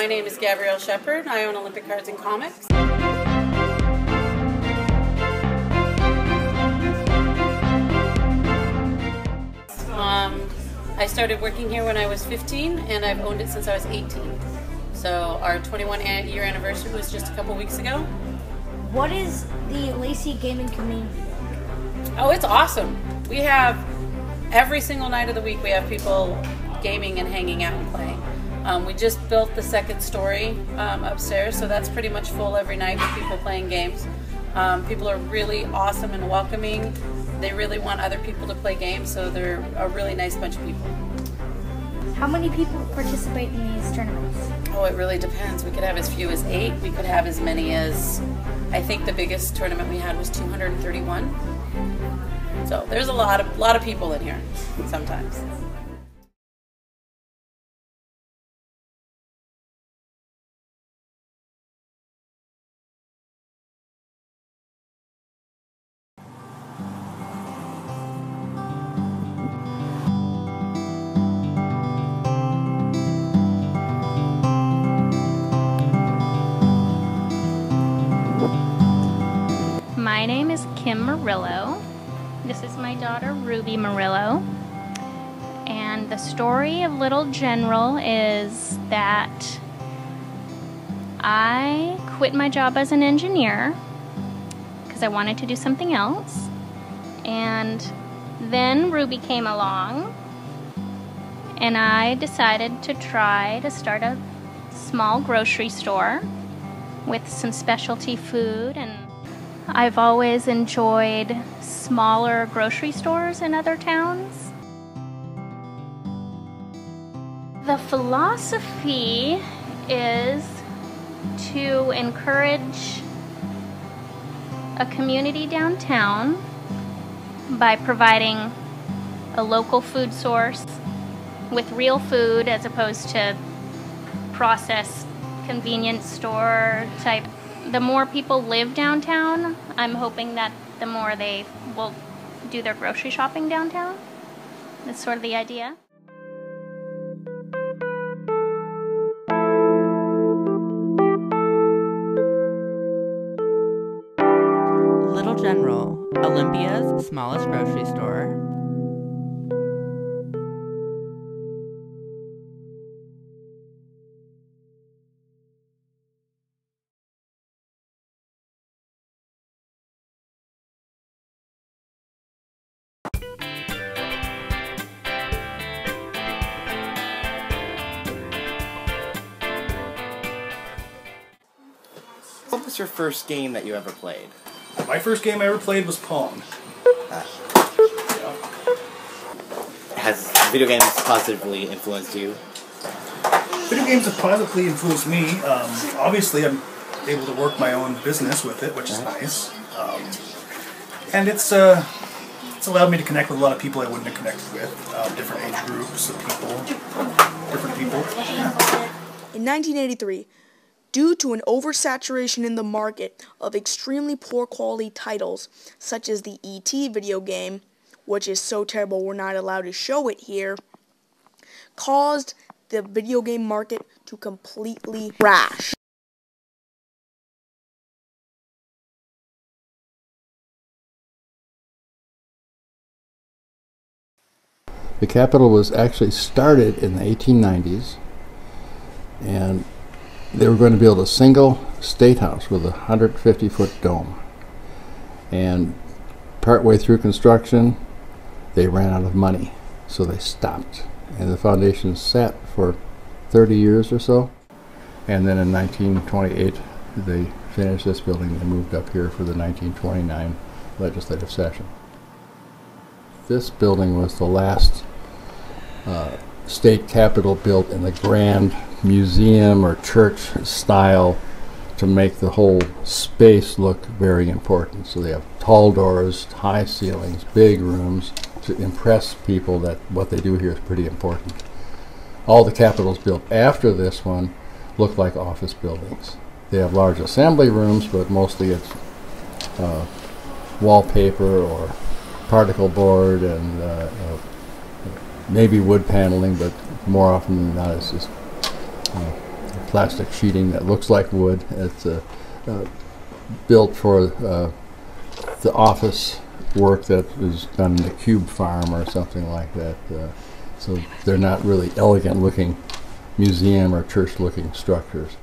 My name is Gabrielle Shepard. I own Olympic Cards and Comics. Um, I started working here when I was 15 and I've owned it since I was 18. So our 21 year anniversary was just a couple weeks ago. What is the Lacey gaming community? Oh, it's awesome. We have every single night of the week we have people gaming and hanging out and playing. Um, we just built the second story um, upstairs, so that's pretty much full every night with people playing games. Um, people are really awesome and welcoming. They really want other people to play games, so they're a really nice bunch of people. How many people participate in these tournaments? Oh, it really depends. We could have as few as eight. We could have as many as, I think the biggest tournament we had was 231. So there's a lot of lot of people in here sometimes. Murillo. This is my daughter Ruby Murillo. And the story of Little General is that I quit my job as an engineer because I wanted to do something else. And then Ruby came along, and I decided to try to start a small grocery store with some specialty food and I've always enjoyed smaller grocery stores in other towns. The philosophy is to encourage a community downtown by providing a local food source with real food as opposed to processed convenience store type the more people live downtown, I'm hoping that the more they will do their grocery shopping downtown. That's sort of the idea. Little General, Olympia's smallest grocery store. Was your first game that you ever played? My first game I ever played was Pong. Has video games positively influenced you? Video games have positively influenced me. Um, obviously, I'm able to work my own business with it, which is nice. Um, and it's uh, it's allowed me to connect with a lot of people I wouldn't have connected with, uh, different age groups of people, different people. In 1983, due to an oversaturation in the market of extremely poor quality titles, such as the E.T. video game, which is so terrible we're not allowed to show it here, caused the video game market to completely crash. The capitol was actually started in the 1890s, and they were going to build a single state house with a 150 foot dome. And partway through construction, they ran out of money, so they stopped. And the foundation sat for 30 years or so. And then in 1928, they finished this building and moved up here for the 1929 legislative session. This building was the last uh, state capitol built in the grand museum or church style to make the whole space look very important. So they have tall doors, high ceilings, big rooms to impress people that what they do here is pretty important. All the capitols built after this one look like office buildings. They have large assembly rooms, but mostly it's uh, wallpaper or particle board and uh, uh, maybe wood paneling, but more often than not it's just uh, plastic sheeting that looks like wood. It's uh, uh, built for uh, the office work that is done in the cube farm or something like that. Uh, so they're not really elegant looking museum or church looking structures.